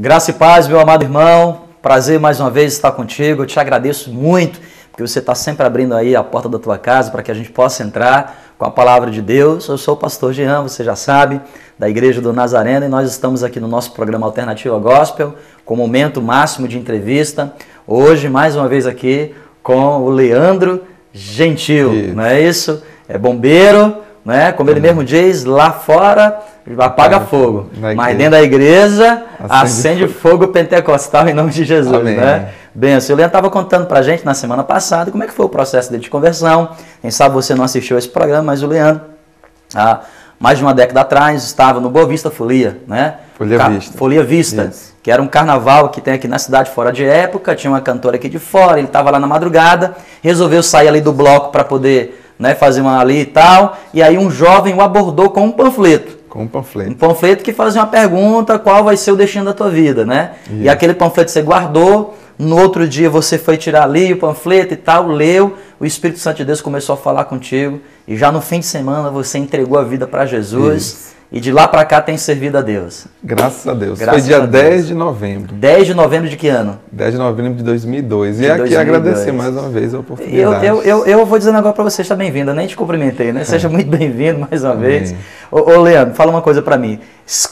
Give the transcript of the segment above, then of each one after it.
Graça e paz, meu amado irmão. Prazer mais uma vez estar contigo. Eu te agradeço muito porque você está sempre abrindo aí a porta da tua casa para que a gente possa entrar com a palavra de Deus. Eu sou o pastor Jean, você já sabe, da Igreja do Nazareno e nós estamos aqui no nosso programa Alternativa Gospel com o momento máximo de entrevista. Hoje, mais uma vez aqui com o Leandro Gentil, isso. não é isso? É bombeiro, né? Como ele mesmo diz, lá fora apaga fogo. Mas dentro da igreja acende, acende fogo pentecostal em nome de Jesus, Amém. né? Bem, o Leandro estava contando para a gente na semana passada como é que foi o processo dele de conversão. Quem sabe você não assistiu esse programa, mas o Leandro, há mais de uma década atrás, estava no Boa Vista Folia, né? Folia Ca Vista. Folia Vista, Isso. que era um carnaval que tem aqui na cidade fora de época, tinha uma cantora aqui de fora, ele estava lá na madrugada, resolveu sair ali do bloco para poder né, fazer uma ali e tal, e aí um jovem o abordou com um panfleto. Com um panfleto. Um panfleto que fazia uma pergunta, qual vai ser o destino da tua vida, né? Isso. E aquele panfleto você guardou, no outro dia você foi tirar ali o panfleto e tal, leu, o Espírito Santo de Deus começou a falar contigo, e já no fim de semana você entregou a vida para Jesus. Isso. E de lá para cá tem servido a Deus. Graças a Deus. Graças Foi dia 10 de novembro. 10 de novembro de que ano? 10 de novembro de 2002. De e aqui 2002. agradecer mais uma vez a oportunidade. Eu, eu, eu, eu vou dizer um negócio para você, está bem-vindo. Eu nem te cumprimentei, né? Seja é. muito bem-vindo mais uma Amém. vez. Ô, ô, Leandro, fala uma coisa para mim.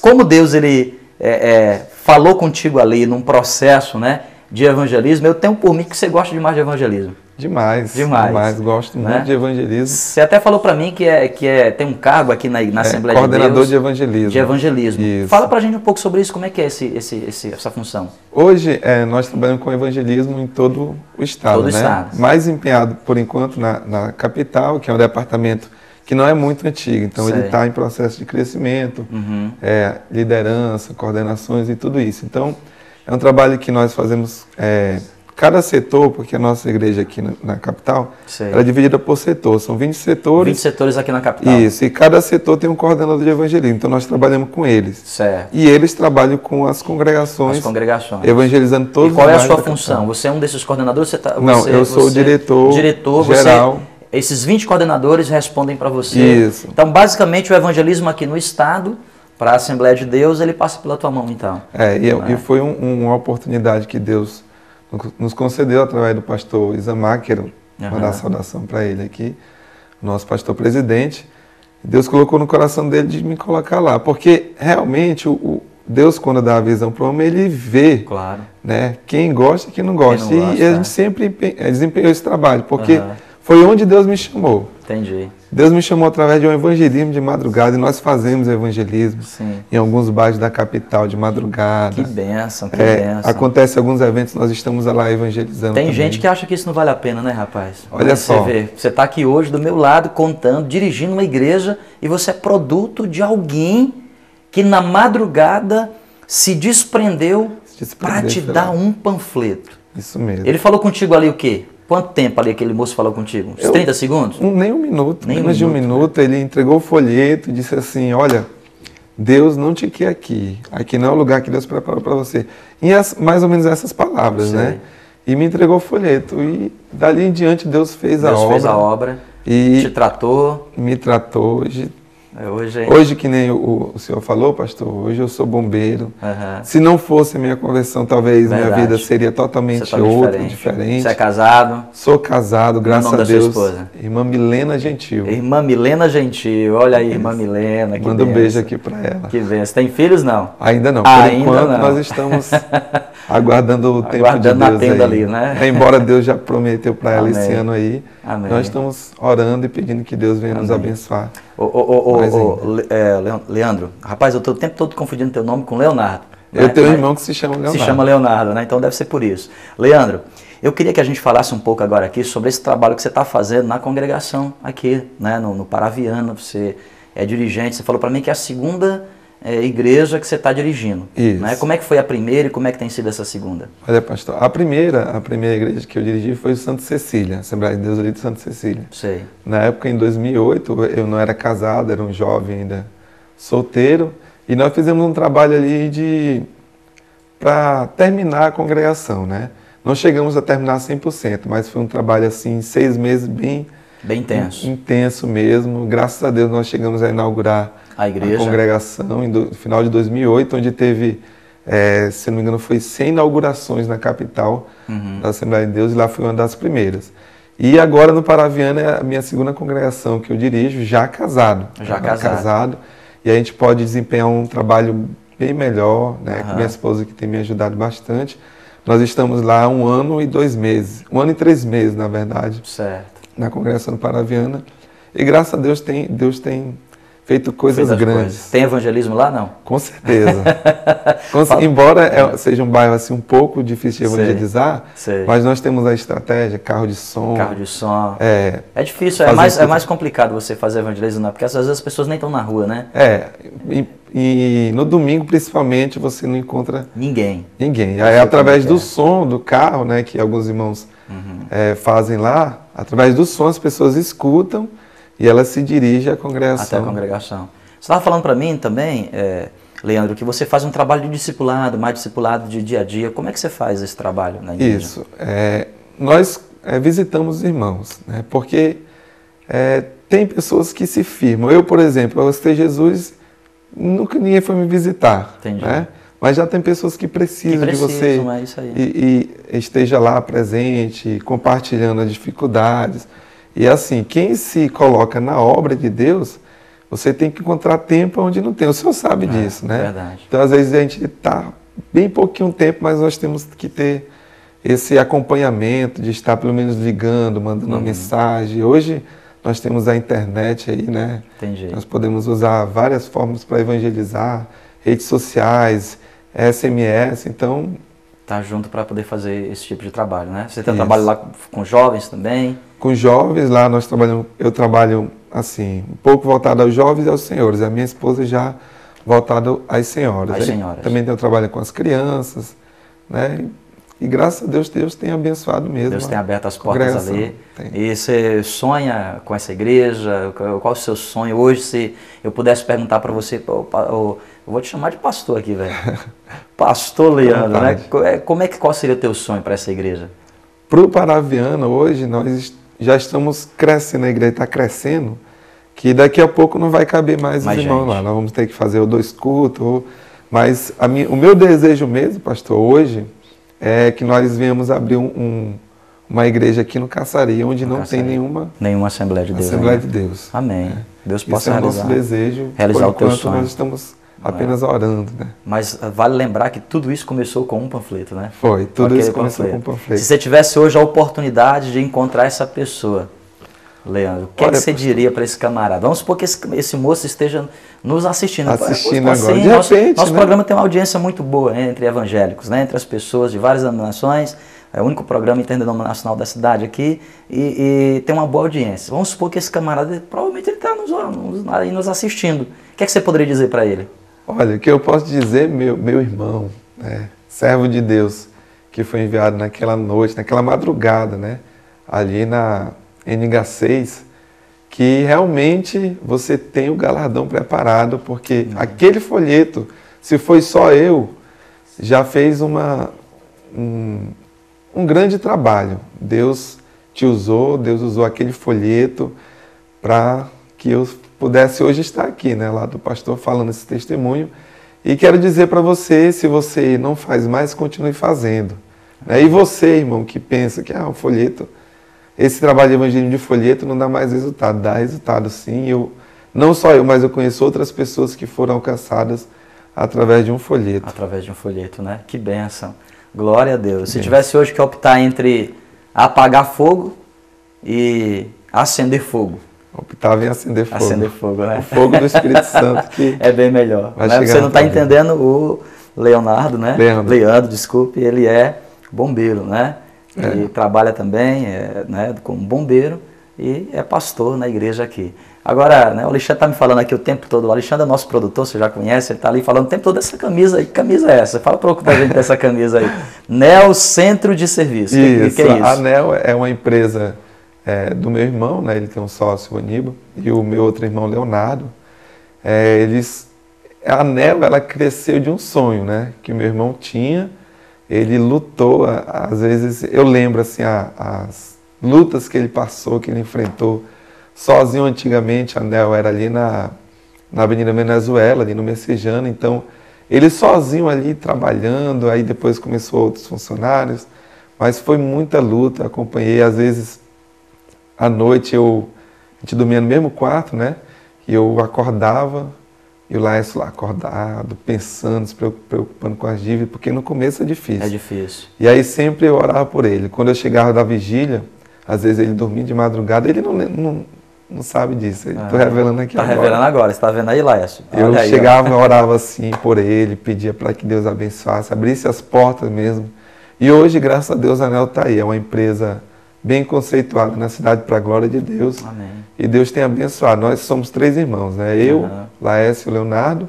Como Deus ele é, é, falou contigo ali num processo né, de evangelismo, eu tenho por mim que você gosta demais de evangelismo. Demais, demais. Demais, gosto né? muito de evangelismo. Você até falou para mim que, é, que é, tem um cargo aqui na, na é, Assembleia de Deus. Coordenador de evangelismo. De evangelismo. Isso. Fala para a gente um pouco sobre isso, como é que é esse, esse, esse essa função? Hoje, é, nós trabalhamos com evangelismo em todo o estado. Todo né? estado. Mais empenhado, por enquanto, na, na capital, que é um departamento que não é muito antigo. Então, Sei. ele está em processo de crescimento, uhum. é, liderança, coordenações e tudo isso. Então, é um trabalho que nós fazemos é, cada setor, porque a nossa igreja aqui na, na capital, Sei. ela é dividida por setor, são 20 setores. 20 setores aqui na capital. Isso, e cada setor tem um coordenador de evangelismo, então nós trabalhamos com eles. Certo. E eles trabalham com as congregações. As congregações. Evangelizando todos os E qual é a sua função? Você é um desses coordenadores? Você tá, Não, você, eu sou o diretor, diretor geral. Você, esses 20 coordenadores respondem para você. Isso. Então, basicamente, o evangelismo aqui no estado para a Assembleia de Deus, ele passa pela tua mão, então. É, e, é? e foi um, uma oportunidade que Deus nos concedeu através do pastor Isamar, quero uhum. mandar saudação para ele aqui, nosso pastor presidente. Deus colocou no coração dele de me colocar lá, porque realmente o, o Deus, quando dá a visão para o homem, ele vê claro. né, quem gosta e quem não gosta. Quem não gosta e a gente é. sempre desempenhou esse trabalho, porque uhum. Foi onde Deus me chamou. Entendi. Deus me chamou através de um evangelismo de madrugada e nós fazemos evangelismo Sim. em alguns bairros da capital de madrugada. Que benção, que é, benção. Acontece alguns eventos, nós estamos lá evangelizando. Tem também. gente que acha que isso não vale a pena, né, rapaz? Olha Mas só. Você vê, você está aqui hoje do meu lado contando, dirigindo uma igreja e você é produto de alguém que na madrugada se desprendeu, desprendeu para te dar um panfleto. Isso mesmo. Ele falou contigo ali o quê? Quanto tempo ali aquele moço falou contigo? Uns eu, 30 segundos? Um, nem um minuto. Nem menos um de um minuto. Ele entregou o folheto e disse assim: Olha, Deus não te quer aqui. Aqui não é o lugar que Deus preparou para você. E as, mais ou menos essas palavras, né? E me entregou o folheto. E dali em diante Deus fez Deus a obra. Deus fez a obra. E te tratou. Me tratou. Hoje é, hoje, que nem o, o, senhor falou, pastor, hoje eu sou bombeiro. Uhum. Se não fosse a minha conversão, talvez Verdade. minha vida seria totalmente tá outra, diferente. diferente. Você é casado? Sou casado, graças a Deus. Irmã Milena Gentil. Irmã Milena Gentil, olha aí, irmã Milena. Manda um beijo aqui para ela. Que. Você tem filhos, não? Ainda não. Por Ainda enquanto, não. nós estamos aguardando o tempo aguardando de Deus. na tenda aí. ali, né? Embora Deus já prometeu para ela esse ano aí. Amém. Nós estamos orando e pedindo que Deus venha Amém. nos abençoar. Ô, ô, ô é, Leandro, rapaz, eu estou o tempo todo confundindo teu nome com Leonardo. Né? Eu tenho um irmão que se chama Leonardo. Se chama Leonardo, né? Então deve ser por isso. Leandro, eu queria que a gente falasse um pouco agora aqui sobre esse trabalho que você está fazendo na congregação aqui, né? No, no Paraviano. Você é dirigente, você falou para mim que é a segunda é, igreja que você está dirigindo. Isso. Né? Como é que foi a primeira e como é que tem sido essa segunda? Olha, pastor, a primeira, a primeira igreja que eu dirigi foi o Santo Cecília, Assembleia de Deus ali de Santo Cecília. Sei. Na época, em 2008, eu não era casado, era um jovem ainda solteiro, e nós fizemos um trabalho ali de para terminar a congregação, né? Não chegamos a terminar 100%, mas foi um trabalho assim, seis meses bem bem intenso. Intenso mesmo. Graças a Deus nós chegamos a inaugurar a igreja. A congregação, no final de 2008, onde teve é, se não me engano, foi 100 inaugurações na capital uhum. da Assembleia de Deus e lá foi uma das primeiras. E agora no Paraviana é a minha segunda congregação que eu dirijo, já casado. Já casado. casado. E a gente pode desempenhar um trabalho bem melhor, né? Uhum. Com minha esposa que tem me ajudado bastante. Nós estamos lá um ano e dois meses, um ano e três meses, na verdade. Certo. Na congregação do Paraviana. E graças a Deus tem, Deus tem feito coisas grandes. Coisas. Tem evangelismo lá, não? Com certeza. Com, embora é, seja um bairro assim um pouco difícil de evangelizar, sei, sei. mas nós temos a estratégia, carro de som. Carro de som. É, é difícil, é mais, é mais complicado você fazer evangelismo, não, porque às vezes as pessoas nem estão na rua, né? É, e, e, no domingo principalmente você não encontra ninguém. Ninguém. Aí, através do som do carro, né, que alguns irmãos uhum. é, fazem lá, através do som as pessoas escutam e ela se dirige à congregação. Até a congregação. Você estava falando para mim também, é, Leandro, que você faz um trabalho de discipulado, mais discipulado de dia a dia. Como é que você faz esse trabalho na igreja? Isso. É, nós é, visitamos irmãos, né, porque é, tem pessoas que se firmam. Eu, por exemplo, ao ter Jesus, nunca ninguém foi me visitar. Entendi. Né? Mas já tem pessoas que precisam, que precisam de você é e, e, esteja lá presente, compartilhando as dificuldades. E assim, quem se coloca na obra de Deus, você tem que encontrar tempo onde não tem. O senhor sabe é, disso, né? Verdade. Então, às vezes, a gente está bem pouquinho tempo, mas nós temos que ter esse acompanhamento de estar pelo menos ligando, mandando uhum. uma mensagem. Hoje nós temos a internet aí, né? Entendi. Nós podemos usar várias formas para evangelizar, redes sociais, SMS, então... Tá junto para poder fazer esse tipo de trabalho, né? Você tem um trabalho lá com jovens também? Com jovens lá nós trabalhamos, eu trabalho assim, um pouco voltado aos jovens e aos senhores. A minha esposa já voltado às senhoras. Às senhoras. Também tenho trabalho com as crianças, né? E graças a Deus, Deus tem abençoado mesmo. Deus tem aberto as portas ali. Tem. E você sonha com essa igreja? Qual o seu sonho hoje? Se eu pudesse perguntar para você, eu vou te chamar de pastor aqui, velho. Pastor Leandro, né? É, como é que qual seria o teu sonho para essa igreja? Para o Paraviano, hoje, nós já estamos crescendo, a igreja está crescendo, que daqui a pouco não vai caber mais, mais os irmãos gente. lá. Nós vamos ter que fazer o dois cultos. Mas minha, o meu desejo mesmo, pastor, hoje, é que nós venhamos abrir um, um, uma igreja aqui no Caçaria, onde no não Caçaria. tem nenhuma... Nenhuma Assembleia de Deus. Assembleia né? de Deus. Amém. É. Deus possa Esse é o nosso desejo. Realizar o teu sonho. nós estamos apenas orando, né? Mas ah, vale lembrar que tudo isso começou com um panfleto, né? Foi, tudo isso começou panfleto. com um panfleto. Se você tivesse hoje a oportunidade de encontrar essa pessoa, Leandro, o que, é que você diria para esse camarada? Vamos supor que esse, esse, moço esteja nos assistindo. Assistindo assim, agora. De nosso, repente, nosso né? programa tem uma audiência muito boa né, entre evangélicos, né, entre as pessoas de várias denominações. É o único programa interdenominacional da cidade aqui e, e, tem uma boa audiência. Vamos supor que esse camarada, provavelmente ele está nos, nos, nos assistindo. O que, é que você poderia dizer para ele? Olha, o que eu posso dizer, meu, meu irmão, né, servo de Deus, que foi enviado naquela noite, naquela madrugada, né, ali na NH6, que realmente você tem o galardão preparado, porque uhum. aquele folheto, se foi só eu, já fez uma, um, um grande trabalho. Deus te usou, Deus usou aquele folheto para que eu pudesse hoje estar aqui, né, lá do pastor falando esse testemunho. E quero dizer para você, se você não faz mais, continue fazendo. Né? E você, irmão, que pensa que ah, o folheto, esse trabalho de evangelho de folheto não dá mais resultado. Dá resultado sim. Eu, não só eu, mas eu conheço outras pessoas que foram alcançadas através de um folheto. Através de um folheto, né? Que benção. Glória a Deus. Se tivesse hoje que optar entre apagar fogo e acender fogo, optava em acender fogo. Acender fogo, né? O fogo do Espírito Santo. Que é bem melhor. Né? Você não está entendendo o Leonardo, né? Leandro. Leandro, desculpe, ele é bombeiro, né? Ele é. trabalha também é, né, como bombeiro e é pastor na igreja aqui. Agora, né, o Alexandre está me falando aqui o tempo todo, o Alexandre é nosso produtor, você já conhece, ele está ali falando o tempo todo dessa camisa aí. Que camisa é essa? Fala um pouco da gente dessa camisa aí. NEL Centro de Serviço. Isso, que, que é isso? a NEL é uma empresa é, do meu irmão, né? Ele tem um sócio, o Aníbal, e o meu outro irmão, Leonardo. É, eles, a Nela, ela cresceu de um sonho, né? Que o meu irmão tinha. Ele lutou, às vezes, eu lembro assim, a, as lutas que ele passou, que ele enfrentou sozinho antigamente. A Nel era ali na, na Avenida Venezuela, ali no Messejana, então Ele sozinho ali trabalhando, aí depois começou outros funcionários, mas foi muita luta, acompanhei, às vezes à noite eu, a gente dormia no mesmo quarto, né? E eu acordava, e o Laércio lá acordado, pensando, se preocupando com as dívidas, porque no começo é difícil. É difícil. E aí sempre eu orava por ele. Quando eu chegava da vigília, às vezes ele dormia de madrugada, ele não, não, não sabe disso. Estou ah, revelando aqui tá agora. Está revelando agora, você está vendo aí, Laércio? Eu aí, chegava e orava assim por ele, pedia para que Deus abençoasse, abrisse as portas mesmo. E hoje, graças a Deus, a Anel está aí. É uma empresa bem conceituada na cidade para a glória de Deus. Amém. E Deus tem abençoado. Nós somos três irmãos, né? Eu, uhum. Laércio e Leonardo.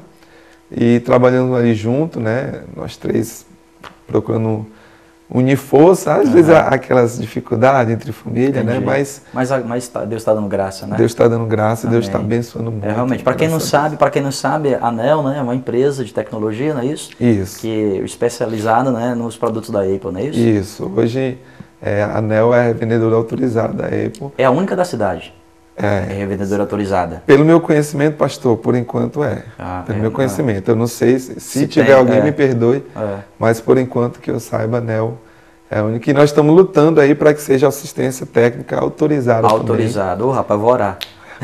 E trabalhando ali junto, né? Nós três procurando unir força. Às uhum. vezes há aquelas dificuldades entre família, né? Entendi. né? Mas, mas, mas tá, Deus está dando graça, né? Deus está dando graça, Amém. Deus está abençoando muito. É, realmente. Para quem não sabe, para quem não sabe, a Anel, né, é uma empresa de tecnologia, não é isso? Isso. Que é especializada, né, nos produtos da Apple, não é isso? Isso. Hoje é, a Anel é vendedora autorizada da Apple. É a única da cidade. É, é vendedora autorizada. Pelo meu conhecimento, pastor, por enquanto é. Ah, Pelo é, meu conhecimento. Eu não sei se, se, se tiver tem, alguém, é. me perdoe. É. Mas por enquanto que eu saiba, a NEL é a única. E nós estamos lutando aí para que seja assistência técnica autorizada. Autorizada. Ô, rapaz, vou orar.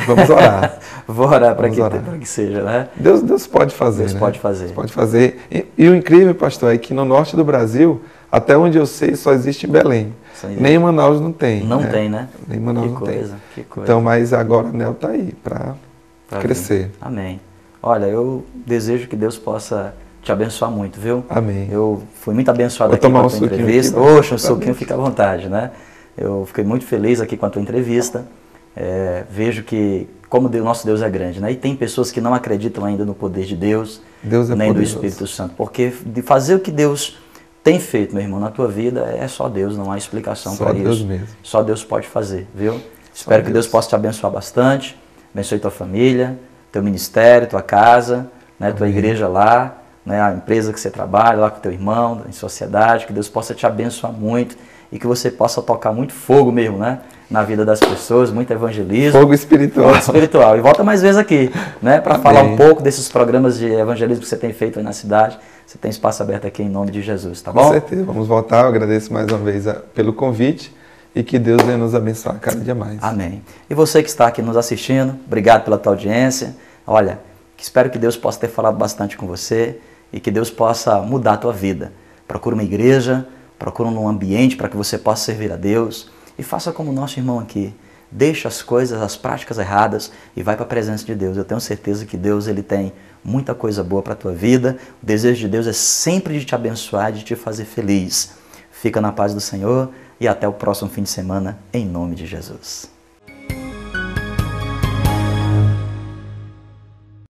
Vamos orar. vou orar para que, que seja, né? Deus, Deus pode fazer. Deus né? pode fazer. Deus pode fazer. E, e, o incrível, pastor, é que no norte do Brasil, até onde eu sei, só existe em Belém. Nem Manaus não tem. Não né? tem, né? Nem Manaus que não coisa, tem. Que coisa. Então, mas agora a NEL está aí para crescer. Amém. Olha, eu desejo que Deus possa te abençoar muito, viu? Amém. Eu fui muito abençoado Vou aqui com a tua entrevista. Aqui, Oxe, um suquinho fica à vontade, né? Eu fiquei muito feliz aqui com a tua entrevista. É, vejo que como o nosso Deus é grande, né? E tem pessoas que não acreditam ainda no poder de Deus, Deus é nem poderoso. do Espírito Santo, porque de fazer o que Deus tem feito, meu irmão, na tua vida é só Deus, não há explicação para isso. Só Deus mesmo. Só Deus pode fazer, viu? Só Espero Deus. que Deus possa te abençoar bastante, abençoe tua família, teu ministério, tua casa, né, tua igreja lá, né, a empresa que você trabalha, lá com teu irmão, em sociedade, que Deus possa te abençoar muito e que você possa tocar muito fogo mesmo, né? Na vida das pessoas, muito evangelismo. Fogo espiritual. Fogo espiritual. E volta mais vezes aqui, né? Para falar um pouco desses programas de evangelismo que você tem feito aí na cidade. Você tem espaço aberto aqui em nome de Jesus, tá bom? Com certeza. Vamos voltar. Eu agradeço mais uma vez pelo convite e que Deus venha nos abençoar cada dia mais. Amém. E você que está aqui nos assistindo, obrigado pela tua audiência. Olha, espero que Deus possa ter falado bastante com você e que Deus possa mudar a tua vida. Procura uma igreja, procura um ambiente para que você possa servir a Deus e faça como o nosso irmão aqui. Deixa as coisas, as práticas erradas e vai para a presença de Deus. Eu tenho certeza que Deus ele tem muita coisa boa para a tua vida. O desejo de Deus é sempre de te abençoar, de te fazer feliz. Fica na paz do Senhor e até o próximo fim de semana, em nome de Jesus.